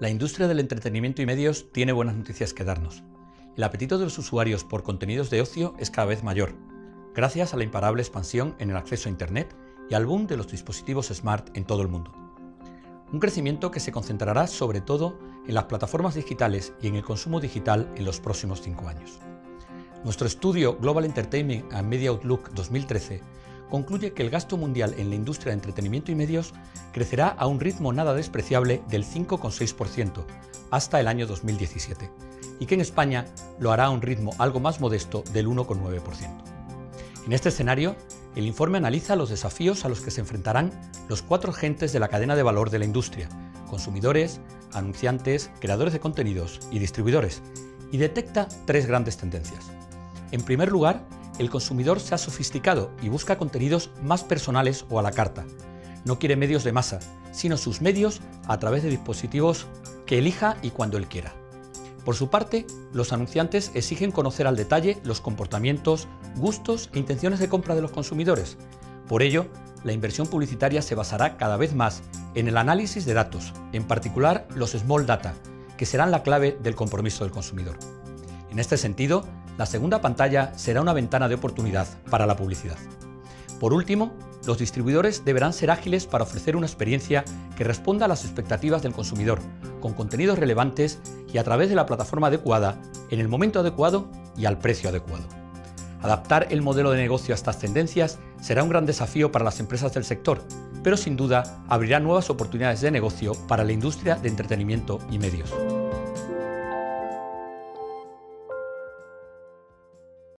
La industria del entretenimiento y medios tiene buenas noticias que darnos. El apetito de los usuarios por contenidos de ocio es cada vez mayor, gracias a la imparable expansión en el acceso a Internet y al boom de los dispositivos smart en todo el mundo. Un crecimiento que se concentrará sobre todo en las plataformas digitales y en el consumo digital en los próximos cinco años. Nuestro estudio Global Entertainment and Media Outlook 2013 concluye que el gasto mundial en la industria de entretenimiento y medios crecerá a un ritmo nada despreciable del 5,6% hasta el año 2017 y que en España lo hará a un ritmo algo más modesto del 1,9%. En este escenario, el informe analiza los desafíos a los que se enfrentarán los cuatro agentes de la cadena de valor de la industria, consumidores, anunciantes, creadores de contenidos y distribuidores, y detecta tres grandes tendencias. En primer lugar, el consumidor se ha sofisticado y busca contenidos más personales o a la carta. No quiere medios de masa, sino sus medios a través de dispositivos que elija y cuando él quiera. Por su parte, los anunciantes exigen conocer al detalle los comportamientos, gustos e intenciones de compra de los consumidores. Por ello, la inversión publicitaria se basará cada vez más en el análisis de datos, en particular los small data, que serán la clave del compromiso del consumidor. En este sentido, la segunda pantalla será una ventana de oportunidad para la publicidad. Por último, los distribuidores deberán ser ágiles para ofrecer una experiencia que responda a las expectativas del consumidor, con contenidos relevantes y a través de la plataforma adecuada, en el momento adecuado y al precio adecuado. Adaptar el modelo de negocio a estas tendencias será un gran desafío para las empresas del sector, pero sin duda abrirá nuevas oportunidades de negocio para la industria de entretenimiento y medios.